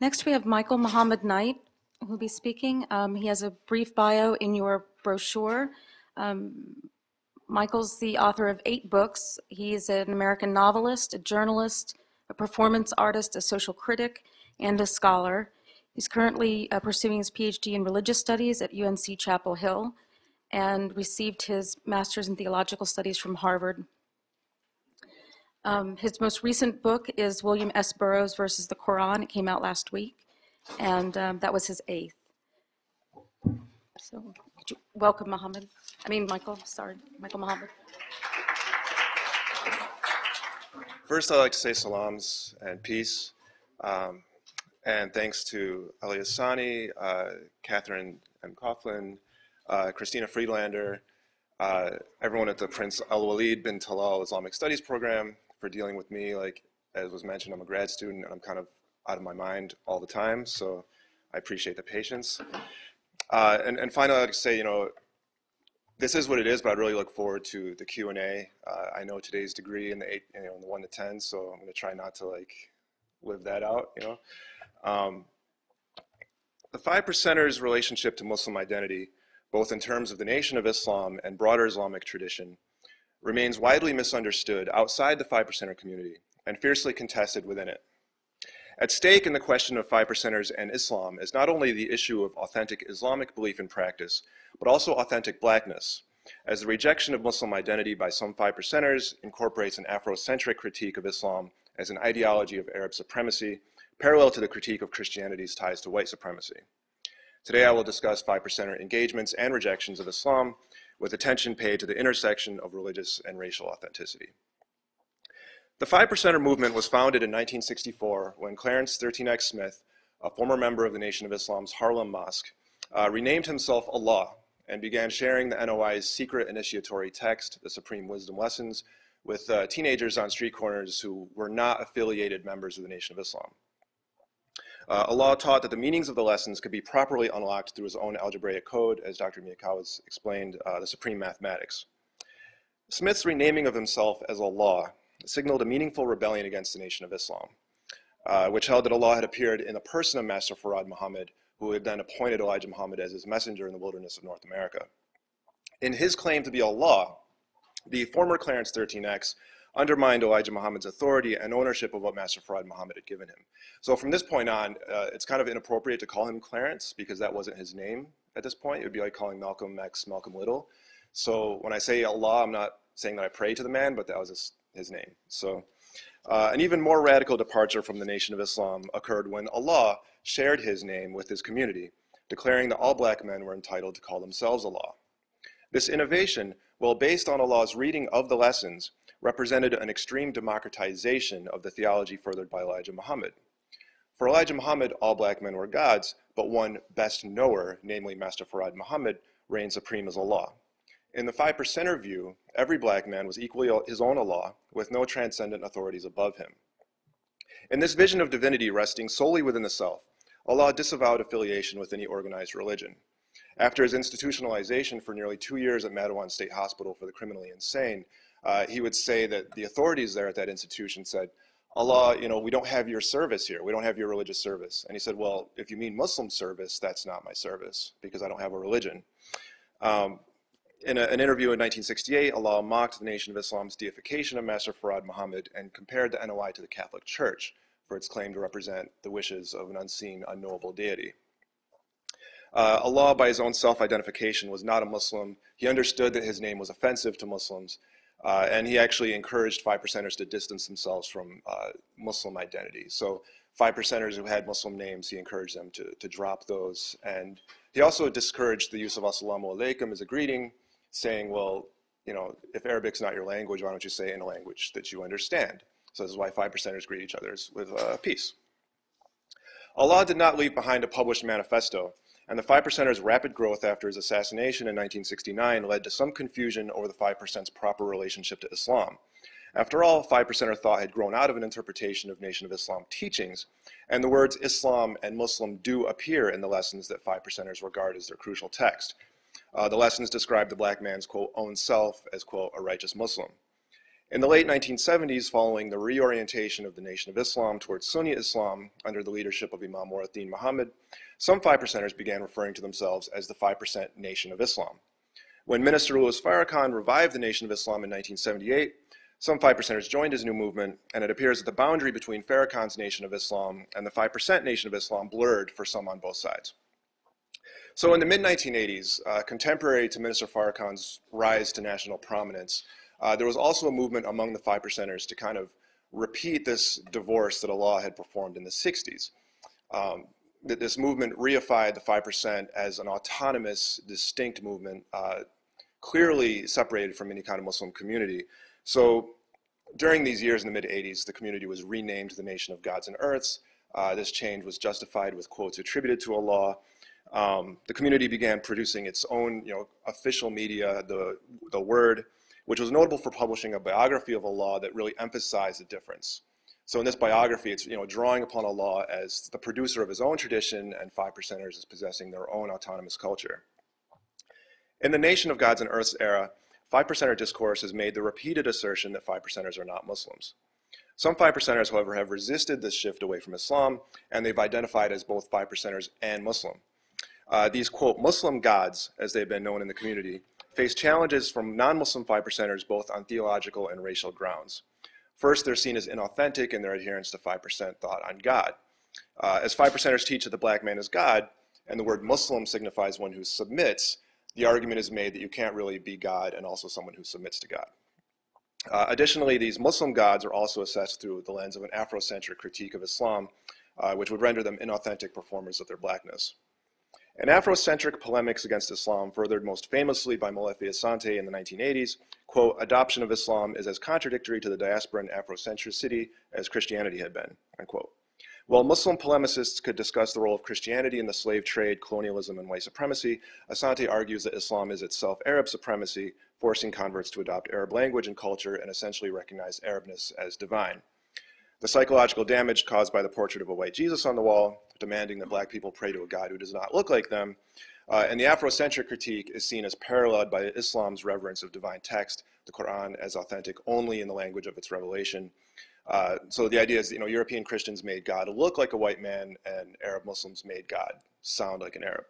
Next, we have Michael Muhammad Knight, who will be speaking. Um, he has a brief bio in your brochure. Um, Michael's the author of eight books. He is an American novelist, a journalist, a performance artist, a social critic, and a scholar. He's currently uh, pursuing his PhD in religious studies at UNC Chapel Hill and received his master's in theological studies from Harvard. Um, his most recent book is William S. Burroughs versus the Quran. It came out last week, and um, that was his eighth. So, welcome, Muhammad. I mean, Michael, sorry, Michael Muhammad. First, I'd like to say salams and peace. Um, and thanks to Ali Hassani, uh, Catherine M. Coughlin, uh, Christina Friedlander, uh, everyone at the Prince Alwaleed bin Talal Islamic Studies program for dealing with me. Like, as was mentioned, I'm a grad student and I'm kind of out of my mind all the time, so I appreciate the patience. Uh, and, and finally, I'd say, you know, this is what it is, but I'd really look forward to the Q&A. Uh, I know today's degree in the eight, you know, the one to 10, so I'm gonna try not to like live that out, you know. Um, the five percenters relationship to Muslim identity, both in terms of the Nation of Islam and broader Islamic tradition, remains widely misunderstood outside the five percenter community and fiercely contested within it. At stake in the question of five percenters and Islam is not only the issue of authentic Islamic belief and practice, but also authentic blackness, as the rejection of Muslim identity by some five percenters incorporates an Afrocentric critique of Islam as an ideology of Arab supremacy parallel to the critique of Christianity's ties to white supremacy. Today I will discuss five percenter engagements and rejections of Islam with attention paid to the intersection of religious and racial authenticity. The five percenter movement was founded in 1964 when Clarence 13X Smith, a former member of the Nation of Islam's Harlem Mosque, uh, renamed himself Allah and began sharing the NOI's secret initiatory text, the Supreme Wisdom Lessons, with uh, teenagers on street corners who were not affiliated members of the Nation of Islam. Uh, Allah taught that the meanings of the lessons could be properly unlocked through his own algebraic code, as Dr. Miyakawa explained, uh, the supreme mathematics. Smith's renaming of himself as Allah signaled a meaningful rebellion against the Nation of Islam, uh, which held that Allah had appeared in the person of Master Farad Muhammad, who had then appointed Elijah Muhammad as his messenger in the wilderness of North America. In his claim to be Allah, the former Clarence 13X undermined Elijah Muhammad's authority and ownership of what Master Farad Muhammad had given him. So from this point on, uh, it's kind of inappropriate to call him Clarence because that wasn't his name at this point. It would be like calling Malcolm X Malcolm Little. So when I say Allah, I'm not saying that I pray to the man, but that was his, his name. So uh, an even more radical departure from the Nation of Islam occurred when Allah shared his name with his community, declaring that all black men were entitled to call themselves Allah. This innovation, while based on Allah's reading of the lessons, represented an extreme democratization of the theology furthered by Elijah Muhammad. For Elijah Muhammad, all black men were gods, but one best knower, namely Master Farad Muhammad, reigned supreme as Allah. In the five percenter view, every black man was equally his own Allah, with no transcendent authorities above him. In this vision of divinity resting solely within the self, Allah disavowed affiliation with any organized religion. After his institutionalization for nearly two years at Matteawan State Hospital for the criminally insane, uh, he would say that the authorities there at that institution said, Allah, you know, we don't have your service here. We don't have your religious service. And he said, well, if you mean Muslim service, that's not my service because I don't have a religion. Um, in a, an interview in 1968, Allah mocked the Nation of Islam's deification of Master Farad Muhammad and compared the NOI to the Catholic Church for its claim to represent the wishes of an unseen, unknowable deity. Uh, Allah, by his own self-identification, was not a Muslim. He understood that his name was offensive to Muslims, uh, and he actually encouraged five percenters to distance themselves from uh, Muslim identity. So five percenters who had Muslim names, he encouraged them to, to drop those. And he also discouraged the use of assalamu alaikum as a greeting, saying, well, you know, if Arabic's not your language, why don't you say in a language that you understand? So this is why five percenters greet each other with uh, peace. Allah did not leave behind a published manifesto and the 5%er's rapid growth after his assassination in 1969 led to some confusion over the 5%'s proper relationship to Islam. After all, 5%er thought had grown out of an interpretation of Nation of Islam teachings, and the words Islam and Muslim do appear in the lessons that 5%ers regard as their crucial text. Uh, the lessons describe the black man's, quote, own self as, quote, a righteous Muslim. In the late 1970s, following the reorientation of the Nation of Islam towards Sunni Islam under the leadership of Imam Muhyiddin Muhammad, some five percenters began referring to themselves as the 5% Nation of Islam. When Minister Louis Farrakhan revived the Nation of Islam in 1978, some five percenters joined his new movement, and it appears that the boundary between Farrakhan's Nation of Islam and the 5% Nation of Islam blurred for some on both sides. So in the mid 1980s, uh, contemporary to Minister Farrakhan's rise to national prominence, uh, there was also a movement among the five percenters to kind of repeat this divorce that Allah had performed in the 60s. Um, that this movement reified the 5% as an autonomous, distinct movement, uh, clearly separated from any kind of Muslim community. So during these years in the mid 80s, the community was renamed the Nation of Gods and Earths. Uh, this change was justified with quotes attributed to Allah. Um, the community began producing its own you know, official media, the, the Word, which was notable for publishing a biography of Allah that really emphasized the difference. So in this biography, it's you know drawing upon Allah as the producer of his own tradition and five percenters as possessing their own autonomous culture. In the Nation of Gods and Earths era, five percenter discourse has made the repeated assertion that five percenters are not Muslims. Some five percenters, however, have resisted this shift away from Islam, and they've identified as both five percenters and Muslim. Uh, these quote Muslim gods, as they've been known in the community, face challenges from non-Muslim five percenters both on theological and racial grounds. First, they're seen as inauthentic in their adherence to 5% thought on God. Uh, as five percenters teach that the black man is God, and the word Muslim signifies one who submits, the argument is made that you can't really be God and also someone who submits to God. Uh, additionally, these Muslim gods are also assessed through the lens of an Afrocentric critique of Islam, uh, which would render them inauthentic performers of their blackness. An Afrocentric polemics against Islam, furthered most famously by Molefi Asante in the 1980s, quote, adoption of Islam is as contradictory to the diaspora and Afrocentricity as Christianity had been, unquote. While Muslim polemicists could discuss the role of Christianity in the slave trade, colonialism, and white supremacy, Asante argues that Islam is itself Arab supremacy, forcing converts to adopt Arab language and culture and essentially recognize Arabness as divine. The psychological damage caused by the portrait of a white Jesus on the wall, demanding that black people pray to a God who does not look like them, uh, and the Afrocentric critique is seen as paralleled by Islam's reverence of divine text, the Quran as authentic only in the language of its revelation. Uh, so the idea is, you know, European Christians made God look like a white man, and Arab Muslims made God sound like an Arab.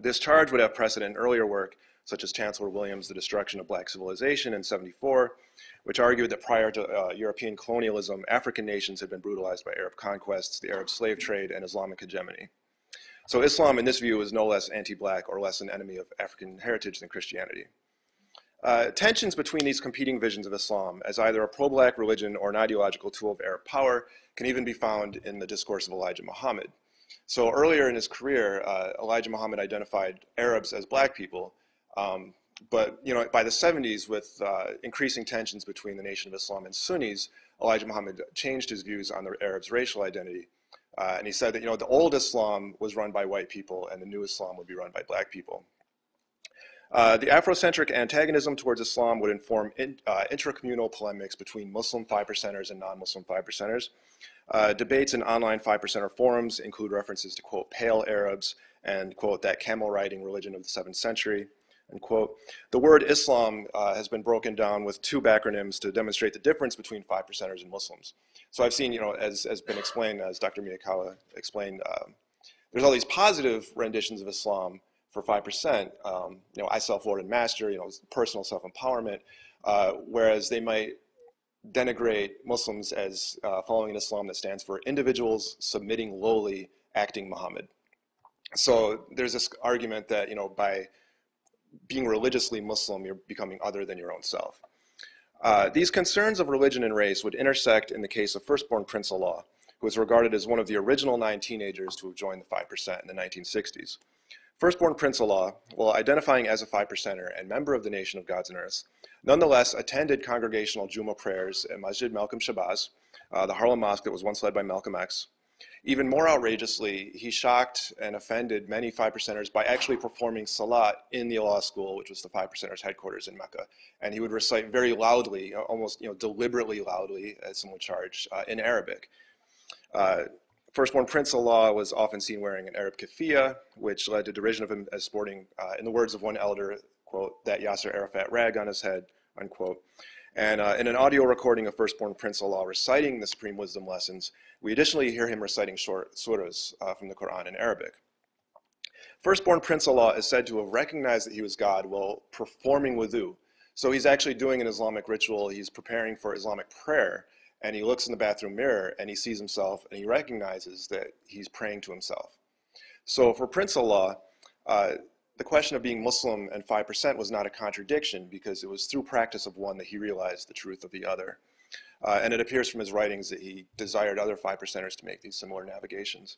This charge would have precedent in earlier work, such as Chancellor Williams' The Destruction of Black Civilization in 74, which argued that prior to uh, European colonialism, African nations had been brutalized by Arab conquests, the Arab slave trade, and Islamic hegemony. So Islam, in this view, is no less anti-black or less an enemy of African heritage than Christianity. Uh, tensions between these competing visions of Islam as either a pro-black religion or an ideological tool of Arab power can even be found in the discourse of Elijah Muhammad. So earlier in his career, uh, Elijah Muhammad identified Arabs as black people, um, but you know, by the 70s, with uh, increasing tensions between the Nation of Islam and Sunnis, Elijah Muhammad changed his views on the Arabs' racial identity. Uh, and he said that you know, the old Islam was run by white people and the new Islam would be run by black people. Uh, the Afrocentric antagonism towards Islam would inform in, uh, intracommunal polemics between Muslim five percenters and non-Muslim five percenters. Uh, debates in online five percenter forums include references to, quote, pale Arabs and, quote, that camel riding religion of the seventh century. Quote. The word Islam uh, has been broken down with two backronyms to demonstrate the difference between five percenters and Muslims. So I've seen, you know, as has been explained, as Dr. Miyakawa explained, um, there's all these positive renditions of Islam for 5%, um, you know, I self-lord and master, you know, personal self-empowerment, uh, whereas they might denigrate Muslims as uh, following an Islam that stands for individuals submitting lowly, acting Muhammad. So there's this argument that, you know, by being religiously Muslim, you're becoming other than your own self. Uh, these concerns of religion and race would intersect in the case of firstborn Prince Allah, who was regarded as one of the original nine teenagers to have joined the 5% in the 1960s. Firstborn Prince Allah, while identifying as a five percenter and member of the Nation of Gods and Earths, nonetheless attended congregational Juma prayers at Masjid Malcolm Shabazz, uh, the Harlem mosque that was once led by Malcolm X, even more outrageously, he shocked and offended many five percenters by actually performing salat in the Allah school, which was the five percenters headquarters in Mecca. And he would recite very loudly, almost you know, deliberately loudly, as some would charge, uh, in Arabic. Uh, Firstborn Prince Allah was often seen wearing an Arab keffiyeh, which led to derision of him as sporting, uh, in the words of one elder, quote, that Yasser Arafat rag on his head, unquote. And uh, in an audio recording of firstborn Prince Allah reciting the supreme wisdom lessons, we additionally hear him reciting short surahs uh, from the Quran in Arabic. Firstborn Prince Allah is said to have recognized that he was God while performing wudu. So he's actually doing an Islamic ritual, he's preparing for Islamic prayer, and he looks in the bathroom mirror and he sees himself and he recognizes that he's praying to himself. So for Prince Allah, uh, the question of being Muslim and 5% was not a contradiction because it was through practice of one that he realized the truth of the other. Uh, and it appears from his writings that he desired other 5%ers to make these similar navigations.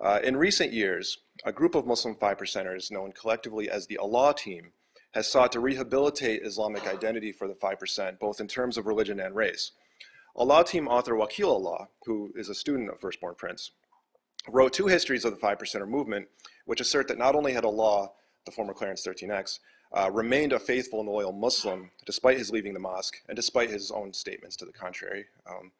Uh, in recent years, a group of Muslim 5%ers known collectively as the Allah Team has sought to rehabilitate Islamic identity for the 5%, both in terms of religion and race. Allah Team author Wakeel Allah, who is a student of Firstborn Prince, wrote two histories of the 5%er movement, which assert that not only had Allah, the former Clarence 13X, uh, remained a faithful and loyal Muslim despite his leaving the mosque and despite his own statements to the contrary, um,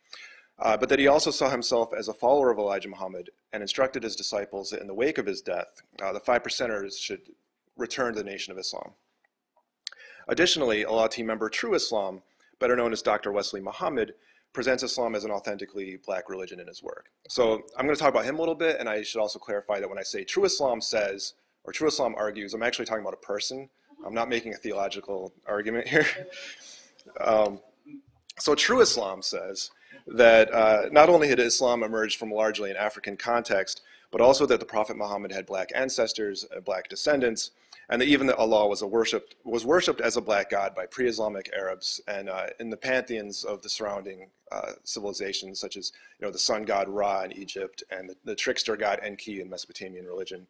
uh, but that he also saw himself as a follower of Elijah Muhammad and instructed his disciples that in the wake of his death, uh, the 5%ers should return to the Nation of Islam. Additionally, Allah team member True Islam, better known as Dr. Wesley Muhammad, presents Islam as an authentically black religion in his work. So I'm going to talk about him a little bit, and I should also clarify that when I say true Islam says, or true Islam argues, I'm actually talking about a person. I'm not making a theological argument here. um, so true Islam says that uh, not only had Islam emerged from largely an African context, but also that the Prophet Muhammad had black ancestors, uh, black descendants, and that even that Allah was, worshipped, was worshipped as a black god by pre-Islamic Arabs and uh, in the pantheons of the surrounding uh, civilizations, such as you know, the sun god Ra in Egypt and the, the trickster god Enki in Mesopotamian religion.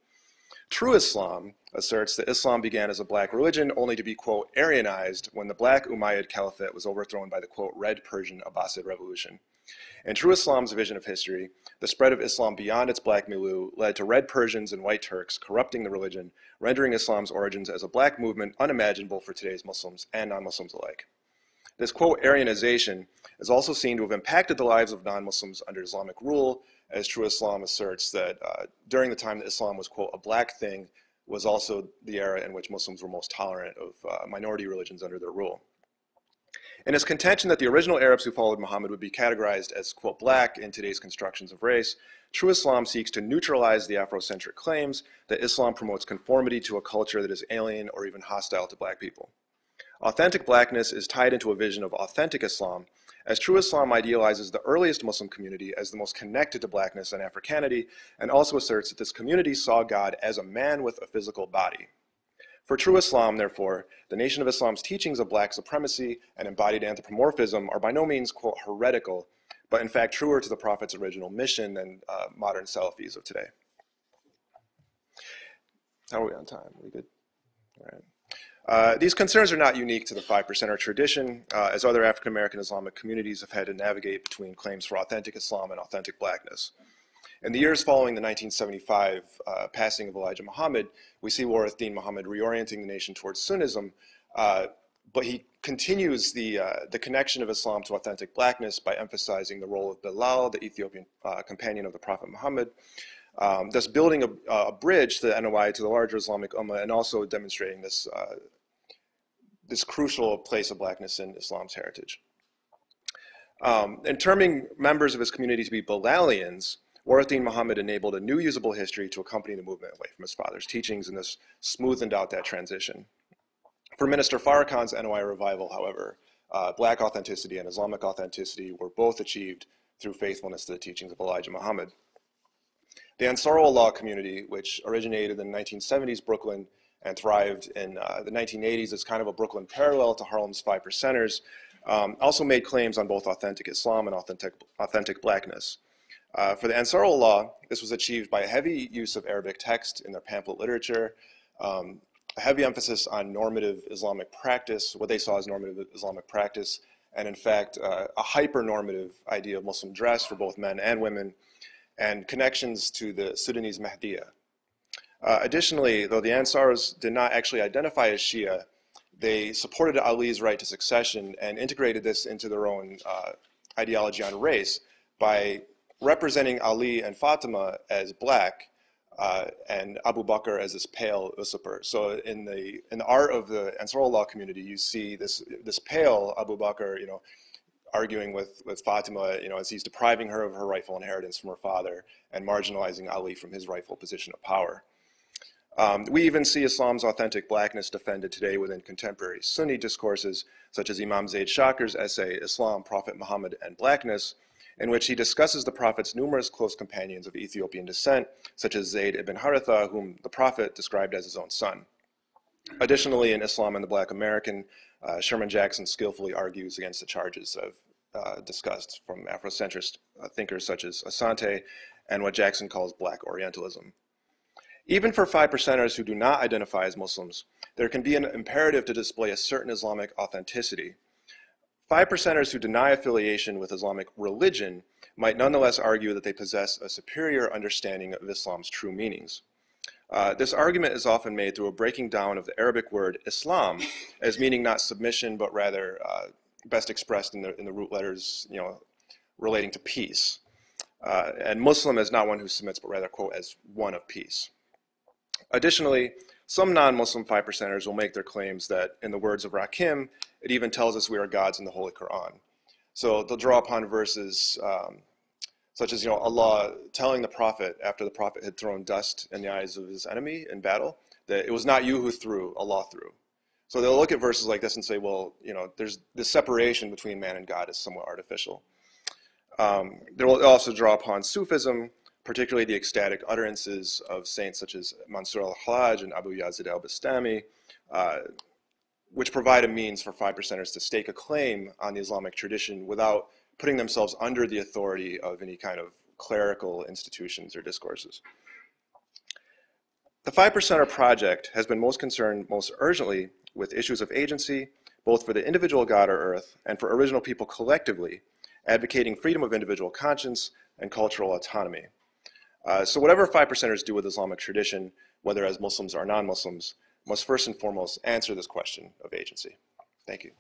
True Islam asserts that Islam began as a black religion only to be, quote, Aryanized when the black Umayyad Caliphate was overthrown by the, quote, Red Persian Abbasid Revolution. In true Islam's vision of history, the spread of Islam beyond its black milieu led to red Persians and white Turks corrupting the religion, rendering Islam's origins as a black movement unimaginable for today's Muslims and non-Muslims alike. This, quote, Aryanization is also seen to have impacted the lives of non-Muslims under Islamic rule, as True Islam asserts that uh, during the time that Islam was, quote, a black thing, was also the era in which Muslims were most tolerant of uh, minority religions under their rule. In his contention that the original Arabs who followed Muhammad would be categorized as, quote, black in today's constructions of race, True Islam seeks to neutralize the Afrocentric claims that Islam promotes conformity to a culture that is alien or even hostile to black people. Authentic blackness is tied into a vision of authentic Islam, as True Islam idealizes the earliest Muslim community as the most connected to blackness and Africanity, and also asserts that this community saw God as a man with a physical body. For true Islam, therefore, the Nation of Islam's teachings of black supremacy and embodied anthropomorphism are by no means, quote, heretical, but in fact truer to the Prophet's original mission than uh, modern Salafis of today. How are we on time? Are we good? All right. Uh, these concerns are not unique to the five percenter tradition, uh, as other African American Islamic communities have had to navigate between claims for authentic Islam and authentic blackness. In the years following the 1975 uh, passing of Elijah Muhammad, we see Warith Deen Muhammad reorienting the nation towards Sunnism, uh, but he continues the, uh, the connection of Islam to authentic blackness by emphasizing the role of Bilal, the Ethiopian companion of the Prophet Muhammad, um, thus building a, a, bridge to the NOI to the larger Islamic Ummah and also demonstrating this, uh, this crucial place of blackness in Islam's heritage. Um, and terming members of his community to be Bilalians, Warith Deen Muhammad enabled a new usable history to accompany the movement away from his father's teachings, and this smoothed out that transition. For Minister Farrakhan's NOI revival, however, uh, black authenticity and Islamic authenticity were both achieved through faithfulness to the teachings of Elijah Muhammad. The Ansarullah community, which originated in the 1970s Brooklyn and thrived in uh, the 1980s as kind of a Brooklyn parallel to Harlem's Five Percenters, um, also made claims on both authentic Islam and authentic, authentic blackness. Uh, for the Ansarullah, this was achieved by a heavy use of Arabic text in their pamphlet literature, um, a heavy emphasis on normative Islamic practice, what they saw as normative Islamic practice, and in fact, uh, a hyper-normative idea of Muslim dress for both men and women, and connections to the Sudanese Mahdiya. Uh, additionally, though the Ansars did not actually identify as Shia, they supported Ali's right to succession and integrated this into their own uh, ideology on race by representing Ali and Fatima as black uh, and Abu Bakr as this pale usurper. So in the in the art of the Ansarullah community, you see this this pale Abu Bakr, you know, arguing with with Fatima, you know, as he's depriving her of her rightful inheritance from her father and marginalizing Ali from his rightful position of power. Um, we even see Islam's authentic blackness defended today within contemporary Sunni discourses, such as Imam Zaid Shakir's essay, Islam, Prophet Muhammad, and Blackness, in which he discusses the Prophet's numerous close companions of Ethiopian descent, such as Zayd ibn Haritha, whom the Prophet described as his own son. Additionally, in Islam and the Black American, uh, Sherman Jackson skillfully argues against the charges of uh, discussed from Afrocentrist uh, thinkers such as Asante and what Jackson calls Black Orientalism. Even for five percenters who do not identify as Muslims, there can be an imperative to display a certain Islamic authenticity. Five percenters who deny affiliation with Islamic religion might nonetheless argue that they possess a superior understanding of Islam's true meanings. Uh, this argument is often made through a breaking down of the Arabic word Islam as meaning not submission, but rather uh, best expressed in the, in the root letters, you know, relating to peace. Uh, and Muslim is not one who submits, but rather, quote, as one of peace. Additionally, some non-Muslim five percenters will make their claims that, in the words of Rakim, it even tells us we are gods in the Holy Quran. So they'll draw upon verses um, such as, you know, Allah telling the Prophet after the Prophet had thrown dust in the eyes of his enemy in battle, that it was not you who threw, Allah threw. So they'll look at verses like this and say, well, you know, there's the separation between man and God is somewhat artificial. Um, they will also draw upon Sufism, particularly the ecstatic utterances of saints such as Mansur al-Hallaj and Abu Yazid al-Bastami, uh, which provide a means for five percenters to stake a claim on the Islamic tradition without putting themselves under the authority of any kind of clerical institutions or discourses. The Five Percenter Project has been most concerned most urgently with issues of agency, both for the individual God or earth and for original people collectively, advocating freedom of individual conscience and cultural autonomy. Uh, so whatever five percenters do with Islamic tradition, whether as Muslims or non-Muslims, must first and foremost answer this question of agency. Thank you.